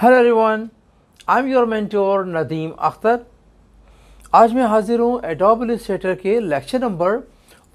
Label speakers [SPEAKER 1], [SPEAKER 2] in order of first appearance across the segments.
[SPEAKER 1] Hello everyone I am your mentor Nadeem Akhtar आज मैं हाजिर हूँ एडोब के लेक्चर नंबर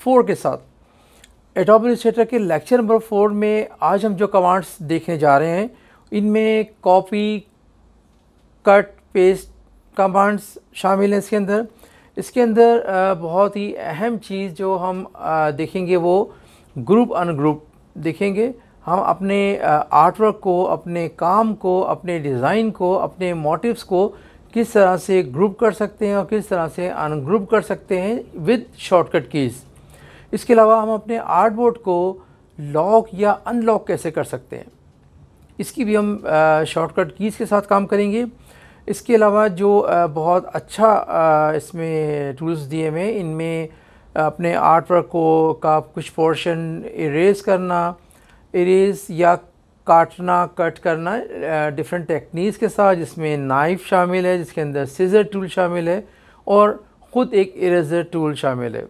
[SPEAKER 1] फोर के साथ। एडोब के लेक्चर नंबर फोर में आज हम जो कमांड्स देखने जा रहे हैं, इनमें कॉपी कट पेस्ट कमांड्स शामिल हैं इसके अंदर। इसके अंदर बहुत ही अहम चीज़ जो हम देखेंगे वो ग्रुप अनग्रुप देखेंगे। हम अपने आर्ट वर्क को अपने काम को अपने डिज़ाइन को अपने मोटिव्स को किस तरह से ग्रुप कर सकते हैं और किस तरह से अनग्रुप कर सकते हैं विद शॉर्टकट कीज़ इसके अलावा हम अपने आर्ट बोर्ड को लॉक या अनलॉक कैसे कर सकते हैं? इसकी भी हम शॉर्टकट कीज़ के साथ काम करेंगे। इसके अलावा जो आ, बहुत अच्छा आ, इसमें टूल्स दिए हुए इनमें अपने आर्ट वर्क को का कुछ पोर्शन इरेज करना इरेज या काटना, कट करना डिफरेंट टेक्निक्स के साथ जिसमें नाइफ शामिल है, जिसके अंदर सीज़र टूल शामिल है और ख़ुद एक इरेज़र टूल शामिल है।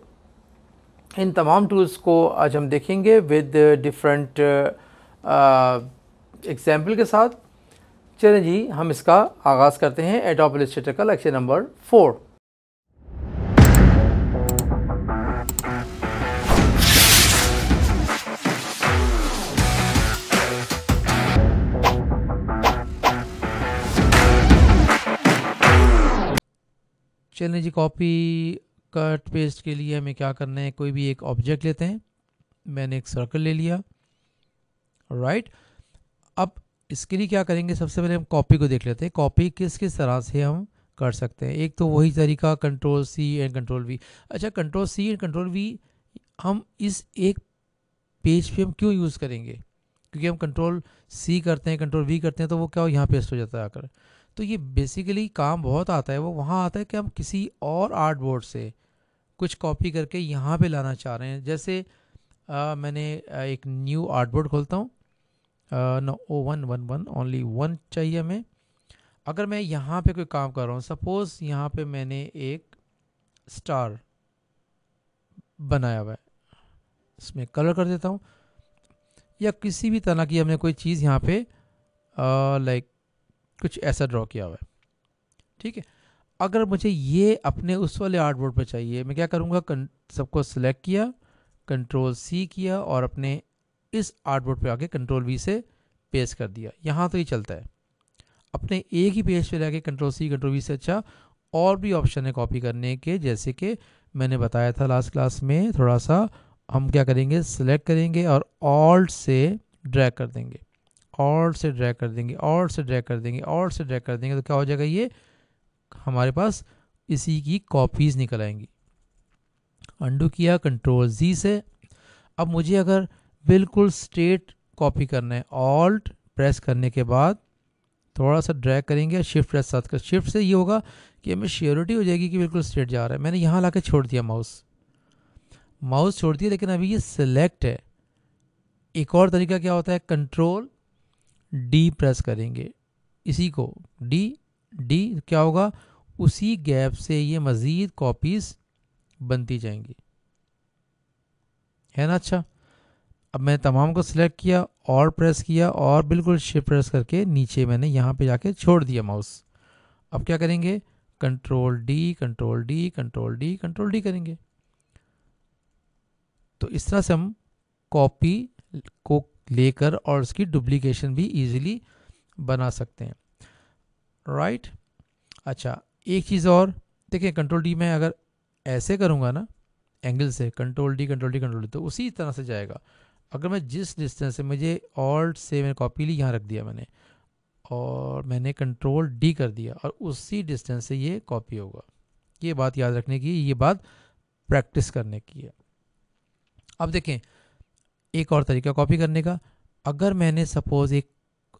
[SPEAKER 1] इन तमाम टूल्स को आज हम देखेंगे विद डिफरेंट एग्ज़ाम्पल के साथ। चलें जी, हम इसका आगाज़ करते हैं एडोब इलस्ट्रेटर का लेक्चर नंबर फोर चलें जी कॉपी कट पेस्ट के लिए हमें क्या करना है? कोई भी एक ऑब्जेक्ट लेते हैं। मैंने एक सर्कल ले लिया। राइट अब इसके लिए क्या करेंगे? सबसे पहले हम कॉपी को देख लेते हैं। कॉपी किस किस तरह से हम कर सकते हैं? एक तो वही तरीका control C and control V अच्छा control C and control V हम इस एक पेज पे हम क्यों यूज़ करेंगे? क्योंकि हम कंट्रोल सी करते हैं कंट्रोल वी करते हैं तो वो क्या हो? यहाँ पेस्ट हो जाता है आकर। तो ये बेसिकली काम बहुत आता है। वो वहाँ आता है कि हम किसी और आर्ट बोर्ड से कुछ कॉपी करके यहाँ पे लाना चाह रहे हैं। जैसे आ, मैंने एक न्यू आर्ट बोर्ड खोलता हूँ। No O one one one only one चाहिए हमें। अगर मैं यहाँ पे कोई काम कर रहा हूँ सपोज़ यहाँ पे मैंने एक स्टार बनाया हुआ है। इसमें कलर कर देता हूँ। या किसी भी तरह की हमने कोई चीज़ यहाँ पे लाइक कुछ ऐसा ड्रॉ किया हुआ है। ठीक है? अगर मुझे ये अपने उस वाले आर्ट बोर्ड पर चाहिए, मैं क्या करूँगा? सबको सिलेक्ट किया कंट्रोल सी किया और अपने इस आर्ट बोर्ड पर आके कंट्रोल वी से पेस्ट कर दिया। यहाँ तो ये चलता है। अपने एक ही पेज पे जाके कंट्रोल सी कंट्रोल वी से अच्छा और भी ऑप्शन है कॉपी करने के, जैसे कि मैंने बताया था लास्ट क्लास में, थोड़ा सा हम क्या करेंगे? सिलेक्ट करेंगे और ऑल्ट से ड्रैग कर देंगे। और से ड्रैग कर देंगे, और से ड्रैग कर देंगे, और से ड्रैग कर देंगे तो क्या हो जाएगा ये? हमारे पास इसी की कॉपीज़ निकल आएँगी। अंडू किया कंट्रोल जी से। अब मुझे अगर बिल्कुल स्ट्रेट कॉपी करना है ऑल्ट प्रेस करने के बाद थोड़ा सा ड्रैग करेंगे शिफ्ट प्रेस साथ कर शिफ्ट से ये होगा कि हमें श्योरिटी हो जाएगी कि बिल्कुल स्ट्रेट जा रहा है। मैंने यहाँ ला छोड़ दिया माउस माउस छोड़ दिया, लेकिन अभी ये सिलेक्ट है। एक और तरीका क्या होता है? कंट्रोल डी प्रेस करेंगे। इसी को डी डी क्या होगा? उसी गैप से ये मज़ीद कॉपीज़ बनती जाएँगी। है ना? अच्छा। अब मैं तमाम को सिलेक्ट किया, और प्रेस किया, और बिल्कुल शिफ्ट प्रेस करके नीचे मैंने यहाँ पे जाके छोड़ दिया माउस। अब क्या करेंगे? Control D control D control D control D करेंगे। तो इस तरह से हम कॉपी को लेकर और उसकी डुप्लीकेशन भी इजीली बना सकते हैं। Right right? अच्छा एक चीज़ और, देखिए कंट्रोल डी में अगर ऐसे करूँगा ना एंगल से control D control D control D तो उसी तरह से जाएगा। अगर मैं जिस डिस्टेंस से, मुझे ऑल्ट से मैंने कॉपी ली, यहाँ रख दिया मैंने, और मैंने कंट्रोल डी कर दिया, और उसी डिस्टेंस से ये कॉपी होगा। ये बात याद रखने की, ये बात प्रैक्टिस करने की है। अब देखें एक और तरीका कॉपी करने का। अगर मैंने सपोज़ एक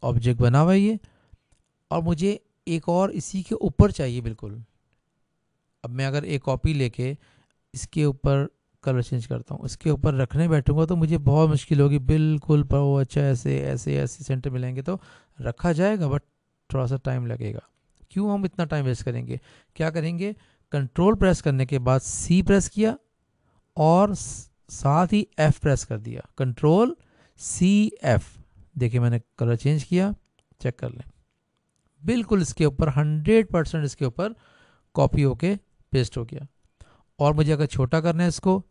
[SPEAKER 1] ऑब्जेक्ट बना हुआ ये, और मुझे एक और इसी के ऊपर चाहिए बिल्कुल। अब मैं अगर एक कॉपी लेके इसके ऊपर कलर चेंज करता हूँ, इसके ऊपर रखने बैठूँगा तो मुझे बहुत मुश्किल होगी। बिल्कुल, पर वो अच्छा ऐसे ऐसे ऐसे सेंटर मिलेंगे तो रखा जाएगा बट थोड़ा सा टाइम लगेगा। क्यों हम इतना टाइम वेस्ट करेंगे? क्या करेंगे? कंट्रोल प्रेस करने के बाद सी प्रेस किया और साथ ही एफ़ प्रेस कर दिया। कंट्रोल सी एफ़ देखिए मैंने कलर चेंज किया। चेक कर लें। बिल्कुल इसके ऊपर हंड्रेड परसेंट इसके ऊपर कॉपी होके पेस्ट हो गया। और मुझे अगर छोटा करना है इसको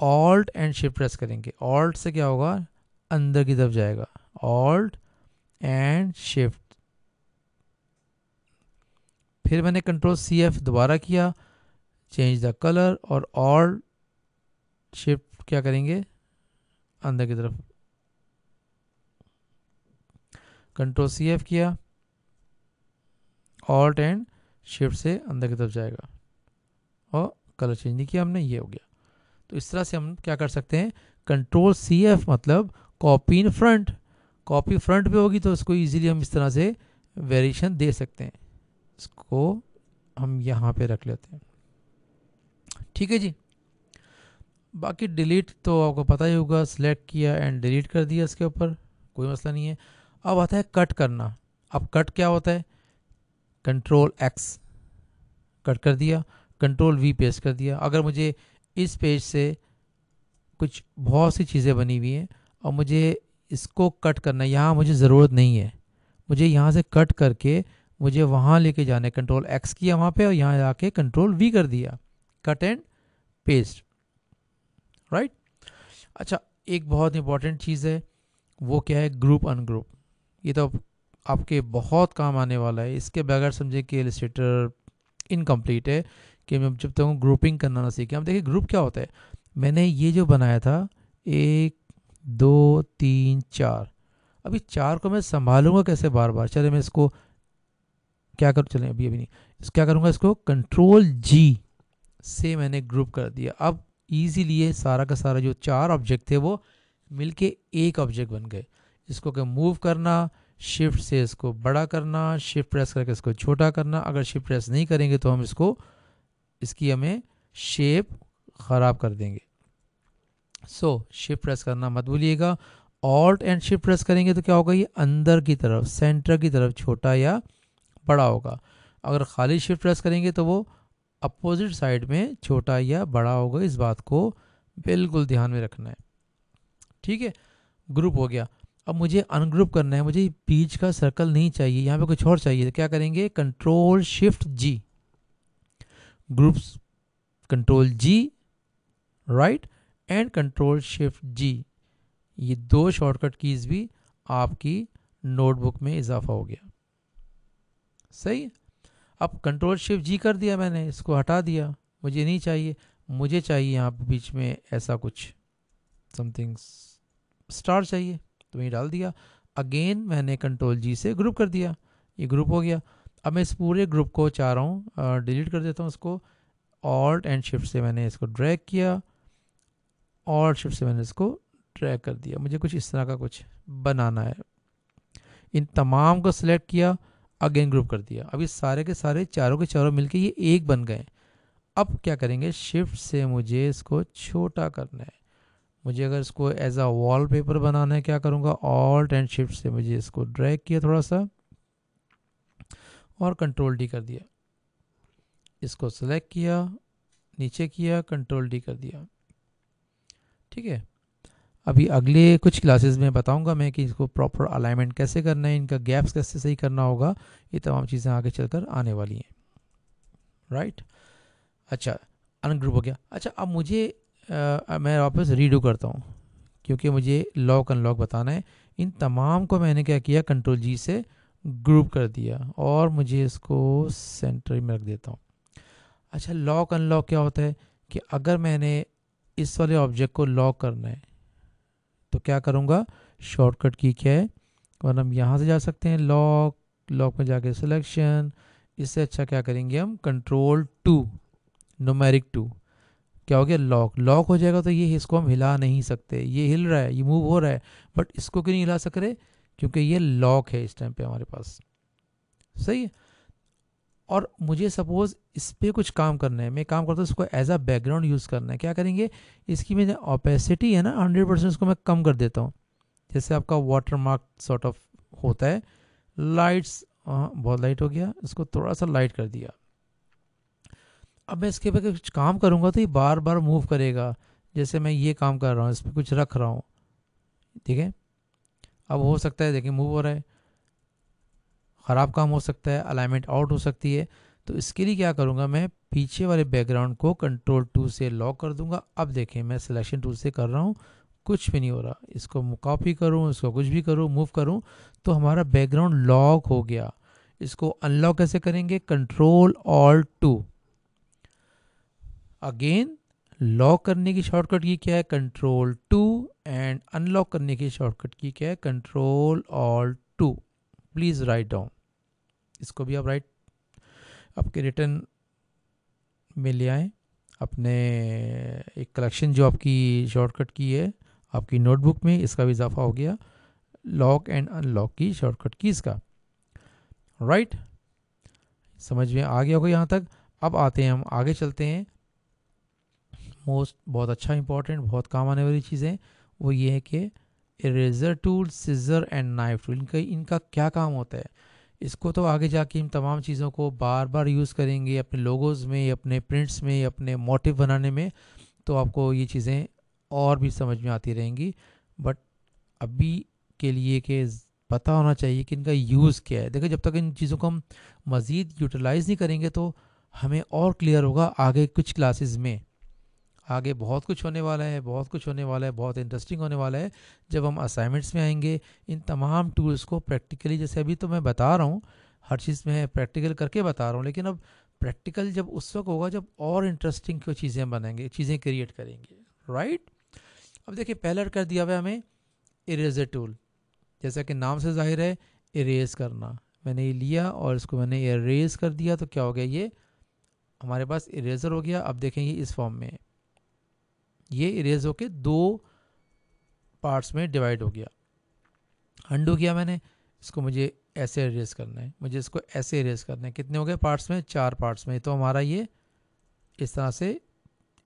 [SPEAKER 1] ऑल्ट एंड शिफ्ट प्रेस करेंगे। ऑल्ट से क्या होगा? अंदर की तरफ़ जाएगा। ऑल्ट एंड शिफ्ट फिर मैंने कंट्रोल सी एफ़ दोबारा किया। चेंज द कलर और ऑल शिफ्ट क्या करेंगे? अंदर की तरफ़। कंट्रोल सी एफ़ किया। ऑल्ट एंड शिफ्ट से अंदर की तरफ़ जाएगा। और कलर चेंज नहीं किया हमने, ये हो गया। तो इस तरह से हम क्या कर सकते हैं? कंट्रोल सी एफ़ मतलब copy in front copy front पे होगी तो उसको इजीली हम इस तरह से वेरिएशन दे सकते हैं। इसको हम यहाँ पे रख लेते हैं। ठीक है जी? बाकी डिलीट तो आपको पता ही होगा सिलेक्ट किया एंड डिलीट कर दिया इसके ऊपर, कोई मसला नहीं है। अब आता है कट करना। अब कट क्या होता है? कंट्रोल एक्स कट कर दिया कंट्रोल वी पेस्ट कर दिया। अगर मुझे इस पेज से कुछ बहुत सी चीज़ें बनी हुई हैं और मुझे इसको कट करना यहाँ मुझे ज़रूरत नहीं है। मुझे यहाँ से कट करके मुझे वहाँ लेके जाने कंट्रोल एक्स किया वहाँ पे और यहाँ जाके कंट्रोल वी कर दिया। कट एंड पेस्ट राइट अच्छा एक बहुत इंपॉर्टेंट चीज़ है, वो क्या है? ग्रुप अनग्रुप ये तो आपके बहुत काम आने वाला है। इसके बगैर समझे कि एलिस्ट्रेटर इनकम्प्लीट है, कि हम जब तक ग्रुपिंग करना ना सीखें। हम देखिए ग्रुप क्या होता है? मैंने ये जो बनाया था, एक, दो, तीन, चार। अभी चार को मैं संभालूँगा कैसे बार बार चले मैं इसको क्या करूँ? चले अभी अभी नहीं। इस क्या करूँगा इसको? कंट्रोल जी से मैंने ग्रुप कर दिया। अब इजीली ये सारा का सारा जो चार ऑब्जेक्ट थे वो मिलके एक ऑब्जेक्ट बन गए। इसको क्या मूव करना शिफ्ट से इसको बड़ा करना शिफ्ट प्रेस करके इसको छोटा करना। अगर शिफ्ट प्रेस नहीं करेंगे तो हम इसको, इसकी हमें शेप ख़राब कर देंगे। सो शिफ्ट प्रेस करना मत भूलिएगा। ऑल्ट एंड शिफ्ट प्रेस करेंगे तो क्या होगा ये? अंदर की तरफ़ सेंटर की तरफ़ छोटा या बड़ा होगा। अगर खाली शिफ्ट प्रेस करेंगे तो वो अपोजिट साइड में छोटा या बड़ा होगा, इस बात को बिल्कुल ध्यान में रखना है। ठीक है? ग्रुप हो गया। अब मुझे अनग्रुप करना है, मुझे बीच का सर्कल नहीं चाहिए, यहाँ पे कुछ और चाहिए। क्या करेंगे? Control shift G groups control G right and control shift G ये दो शॉर्टकट कीज भी आपकी नोटबुक में इजाफा हो गया। सही? अब कंट्रोल शिफ्ट जी कर दिया मैंने, इसको हटा दिया। मुझे नहीं चाहिए। मुझे चाहिए यहाँ बीच में ऐसा कुछ। समथिंग स्टार चाहिए। तो वहीं डाल दिया। अगेन मैंने कंट्रोल जी से ग्रुप कर दिया। ये ग्रुप हो गया। अब मैं इस पूरे ग्रुप को चाह रहा हूँ डिलीट कर देता हूँ उसको ऑल्ट एंड शिफ्ट से मैंने इसको ड्रैग किया। और शिफ्ट से मैंने इसको ड्रैग कर दिया। मुझे कुछ इस तरह का कुछ बनाना है। इन तमाम को सिलेक्ट किया। अगेन ग्रुप कर दिया। अब इस सारे के सारे, चारों के चारों मिलके ये एक बन गए अब क्या करेंगे? शिफ्ट से मुझे इसको छोटा करना है। मुझे अगर इसको एज अ वॉलपेपर बनाना है, क्या करूँगा? ऑल्ट एंड शिफ्ट से मुझे इसको ड्रैग किया थोड़ा सा और कंट्रोल डी कर दिया। इसको सेलेक्ट किया, नीचे किया कंट्रोल डी कर दिया। ठीक है? अभी अगले कुछ क्लासेस में बताऊँगा मैं कि इसको प्रॉपर अलाइनमेंट कैसे करना है इनका गैप्स कैसे सही करना होगा ये तमाम चीज़ें आगे चलकर आने वाली हैं। राइट अच्छा अनग्रुप हो गया। अच्छा अब मुझे आ, मैं वापस रीडू करता हूँ क्योंकि मुझे लॉक अनलॉक बताना है। इन तमाम को मैंने क्या किया कंट्रोल जी से ग्रुप कर दिया और मुझे इसको सेंटर में रख देता हूँ। अच्छा लॉक अनलॉक क्या होता है कि अगर मैंने इस वाले ऑब्जेक्ट को लॉक करना है तो क्या करूँगा? शॉर्टकट की क्या है? और हम यहाँ से जा सकते हैं लॉक लॉक में जाके सिलेक्शन इससे अच्छा क्या करेंगे हम? कंट्रोल टू नोमेरिक टू क्या हो गया? लॉक लॉक हो जाएगा तो ये इसको हम हिला नहीं सकते। ये हिल रहा है, ये मूव हो रहा है बट इसको क्यों नहीं हिला सक रहे क्योंकि ये लॉक है इस टाइम पे हमारे पास। सही है? और मुझे सपोज़ इस पर कुछ काम करना है। मैं काम करता हूँ, इसको एज अ बैकग्राउंड यूज़ करना है। क्या करेंगे? इसकी में ओपेसिटी है ना हंड्रेड परसेंट इसको मैं कम कर देता हूँ। जैसे आपका वाटर मार्क सॉर्ट ऑफ़ होता है। लाइट्स बहुत लाइट हो गया। इसको थोड़ा सा लाइट कर दिया। अब मैं इसके पर कुछ काम करूँगा तो ये बार बार मूव करेगा। जैसे मैं ये काम कर रहा हूँ, इस पर कुछ रख रहा हूँ। ठीक है? अब हो सकता है, देखिए मूव हो रहा है। ख़राब काम हो सकता है अलाइनमेंट आउट हो सकती है। तो इसके लिए क्या करूँगा मैं? पीछे वाले बैकग्राउंड को कंट्रोल टू से लॉक कर दूँगा। अब देखें मैं सिलेक्शन टूल से कर रहा हूँ। कुछ भी नहीं हो रहा। इसको कॉपी करूँ, इसको कुछ भी करूँ मूव करूँ तो हमारा बैकग्राउंड लॉक हो गया। इसको अनलॉक कैसे करेंगे? Control Alt two again lock करने की शॉर्टकट की क्या है? कंट्रोल टू एंड अनलॉक करने की शॉर्टकट की क्या है? Control Alt two please write down इसको भी आप राइट आपके रिटर्न में ले आए। अपने एक कलेक्शन जो आपकी शॉर्टकट की है, आपकी नोटबुक में, इसका भी इजाफा हो गया। लॉक एंड अनलॉक की शॉर्टकट की इसका। राइट समझ में आ गया होगा यहाँ तक। अब आते हैं, हम आगे चलते हैं। मोस्ट बहुत अच्छा इंपॉर्टेंट बहुत काम आने वाली चीज़ें। वो ये है कि eraser tool scissor and knife tool इनका इनका क्या काम होता है? इसको तो आगे जाके हम तमाम चीज़ों को बार बार यूज़ करेंगे, अपने लोगोज़ में, अपने प्रिंट्स में, अपने मोटिव बनाने में तो आपको ये चीज़ें और भी समझ में आती रहेंगी। बट अभी के लिए कि पता होना चाहिए कि इनका यूज़ क्या है। देखो, जब तक इन चीज़ों को हम मज़ीद यूटिलाइज़ नहीं करेंगे तो हमें और क्लियर होगा आगे कुछ क्लासेस में। आगे बहुत कुछ होने वाला है, बहुत कुछ होने वाला है, बहुत इंटरेस्टिंग होने वाला है। जब हम असाइनमेंट्स में आएँगे, इन तमाम टूल्स को प्रैक्टिकली जैसे अभी तो मैं बता रहा हूँ, हर चीज़ में प्रैक्टिकल करके बता रहा हूँ, लेकिन अब प्रैक्टिकल जब उस वक्त होगा, जब और इंटरेस्टिंग कोई चीज़ें बनेंगे चीज़ें क्रिएट करेंगे राइट अब देखिए, पहले कर दिया हुआ हमें इरेजर टूल जैसा कि नाम से ज़ाहिर है इरेज करना। मैंने ये लिया और इसको मैंने इरेज कर दिया तो क्या हो गया ये? हमारे पास इरेजर हो गया। अब देखेंगे इस फॉर्म में। ये इरेज होके दो पार्ट्स में डिवाइड हो गया। अंडू किया मैंने, इसको मुझे ऐसे इरेज करना है, मुझे इसको ऐसे इरेज करना है। कितने हो गए पार्ट्स में? चार पार्ट्स में। तो हमारा ये इस तरह से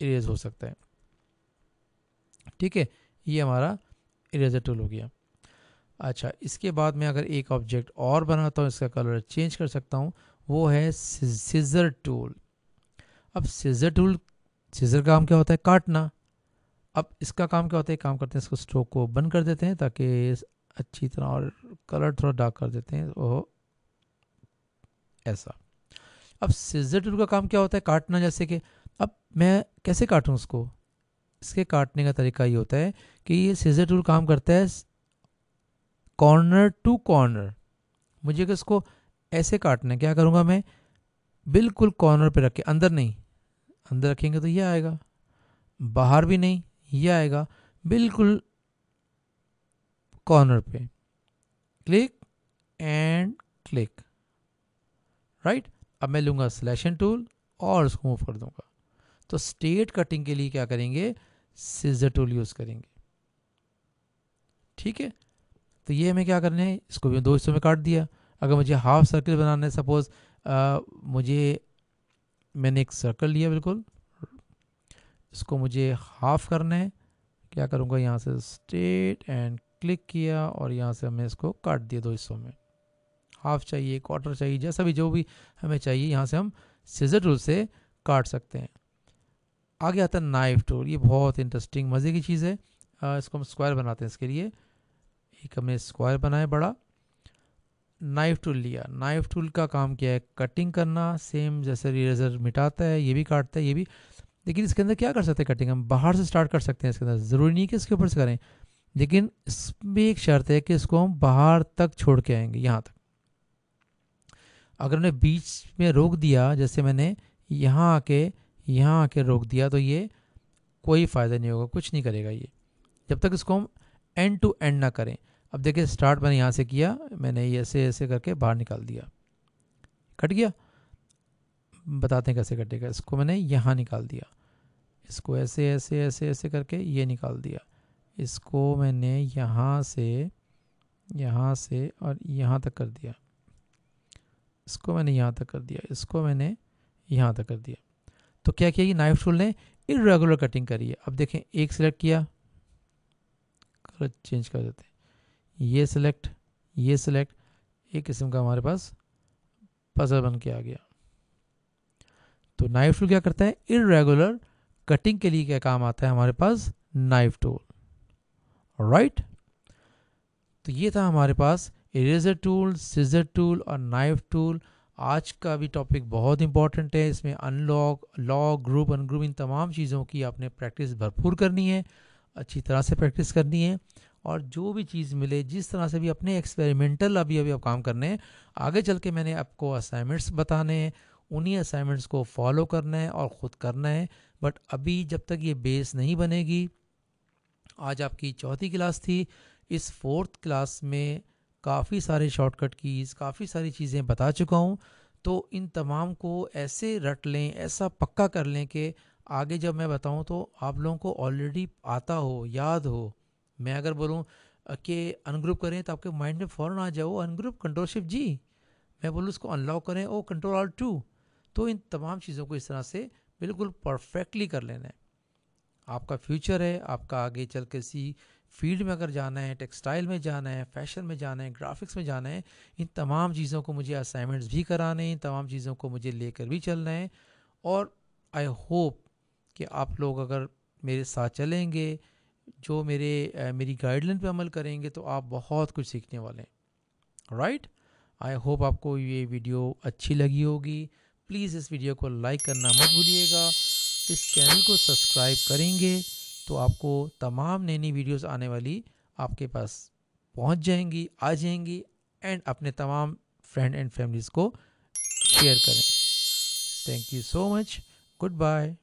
[SPEAKER 1] इरेज हो सकता है। ठीक है, ये हमारा इरेजर टूल हो गया। अच्छा इसके बाद मैं अगर एक ऑब्जेक्ट और बनाता हूँ, इसका कलर चेंज कर सकता हूँ, वो है सीज़र टूल अब सीज़र टूल सीज़र काम क्या होता है? काटना। अब इसका काम क्या होता है? काम करते हैं, इसको स्ट्रोक को बंद कर देते हैं ताकि अच्छी तरह और कलर थोड़ा डार्क कर देते हैं। वो ऐसा। अब सीज़र टूल का काम क्या होता है? काटना जैसे कि, अब मैं कैसे काटूँ उसको इसके काटने का तरीका ये होता है कि ये सीजर टूल काम करता है कॉर्नर टू कॉर्नर मुझे इसको ऐसे काटना है, क्या करूँगा मैं? बिल्कुल कॉर्नर पे रखे अंदर नहीं। अंदर रखेंगे तो ये आएगा। बाहर भी नहीं। ये आएगा बिल्कुल कॉर्नर पे। क्लिक एंड क्लिक राइट अब मैं लूँगा सिलेक्शन टूल और उसको मूव कर दूँगा। तो स्टेट कटिंग के लिए क्या करेंगे? सीजर टूल यूज़ करेंगे। ठीक है? तो ये हमें क्या करना है? इसको भी दो हिस्सों में काट दिया। अगर मुझे हाफ़ सर्कल बनाना है सपोज़ मुझे, मैंने एक सर्कल लिया बिल्कुल। इसको मुझे हाफ़ करना है। क्या करूँगा? यहाँ से स्टेट एंड क्लिक किया और यहाँ से हमें इसको काट दिया दो हिस्सों में। हाफ़ चाहिए क्वार्टर चाहिए जैसा भी जो भी हमें चाहिए यहाँ से हम सीजर टूल से काट सकते हैं। आगे आता है नाइफ टूल ये बहुत इंटरेस्टिंग मज़े की चीज़ है। आ, इसको हम स्क्वायर बनाते हैं इसके लिए। एक हमने स्क्वायर बनाया बड़ा। नाइफ टूल लिया। नाइफ टूल का काम क्या है? कटिंग करना सेम जैसे रेजर मिटाता है ये भी काटता है ये भी लेकिन इसके अंदर क्या कर सकते हैं कटिंग हम बाहर से स्टार्ट कर सकते हैं इसके अंदर। ज़रूरी नहीं कि इसके ऊपर से करें, लेकिन इसमें एक शर्त है कि इसको हम बाहर तक छोड़ के आएँगे, यहाँ तक। अगर हमने बीच में रोक दिया, जैसे मैंने यहाँ आके यहाँ आके रोक दिया तो ये कोई फ़ायदा नहीं होगा, कुछ नहीं करेगा ये। जब तक इसको हम एंड टू एंड ना करें। अब देखिए स्टार्ट मैंने यहाँ से किया, मैंने ऐसे ऐसे करके बाहर निकाल दिया। कट गया? बताते हैं कैसे कटेगा। इसको मैंने यहाँ निकाल दिया। इसको ऐसे ऐसे ऐसे ऐसे करके ये निकाल दिया। इसको मैंने यहाँ से यहाँ से और यहाँ तक कर दिया। इसको मैंने यहाँ तक कर दिया। इसको मैंने यहाँ तक कर दिया। तो क्या किया कि नाइफ टूल ने? इरेगुलर कटिंग करी है। अब देखें, एक सिलेक्ट किया। कलर चेंज कर देते हैं। ये सिलेक्ट ये सिलेक्ट एक किस्म का हमारे पास पजल बन के आ गया। तो नाइफ टूल क्या करता है? इरेगुलर कटिंग के लिए क्या काम आता है हमारे पास? नाइफ टूल राइट तो ये था हमारे पास इरेजर टूल सीजर टूल और नाइफ टूल आज का भी टॉपिक बहुत इंपॉर्टेंट है। इसमें अनलॉक लॉक ग्रुप अनग्रुप इन तमाम चीज़ों की आपने प्रैक्टिस भरपूर करनी है। अच्छी तरह से प्रैक्टिस करनी है। और जो भी चीज़ मिले, जिस तरह से भी अपने एक्सपेरिमेंटल अभी अभी आप काम करने हैं, आगे चल के मैंने आपको असाइनमेंट्स बताने हैं। उन्हीं असाइनमेंट्स को फॉलो करना है और ख़ुद करना है। बट अभी जब तक ये बेस नहीं बनेगी, आज आपकी चौथी क्लास थी, इस फोर्थ क्लास में काफ़ी सारे शॉर्टकट कीज़, काफ़ी सारी चीज़ें बता चुका हूँ। तो इन तमाम को ऐसे रट लें, ऐसा पक्का कर लें कि आगे जब मैं बताऊँ तो आप लोगों को ऑलरेडी आता हो, याद हो। मैं अगर बोलूँ कि अनग्रुप करें तो आपके माइंड में फ़ौरन आ जाओ अनग्रुप कंट्रोल शिफ्ट जी। मैं बोलूँ उसको अनलॉक करें ओ कंट्रोल आर टू तो इन तमाम चीज़ों को इस तरह से बिल्कुल परफेक्टली कर लेना है। आपका फ्यूचर है, आपका आगे चल के सी फ़ील्ड में अगर जाना है, टेक्सटाइल में जाना है, फ़ैशन में जाना है, ग्राफिक्स में जाना है, इन तमाम चीज़ों को मुझे असाइनमेंट्स भी कराने हैं, इन तमाम चीज़ों को मुझे लेकर भी चलना है और आई होप कि आप लोग अगर मेरे साथ चलेंगे, जो मेरे मेरी गाइडलाइन पे अमल करेंगे तो आप बहुत कुछ सीखने वाले हैं। राइट? आई होप आपको ये वीडियो अच्छी लगी होगी। प्लीज़ इस वीडियो को लाइक करना मत भूलिएगा। इस चैनल को सब्सक्राइब करेंगे तो आपको तमाम नई नई वीडियोस आने वाली आपके पास पहुँच जाएँगी, आ जाएँगी एंड अपने तमाम फ्रेंड एंड फैमिलीज़ को शेयर करें। Thank you so much goodbye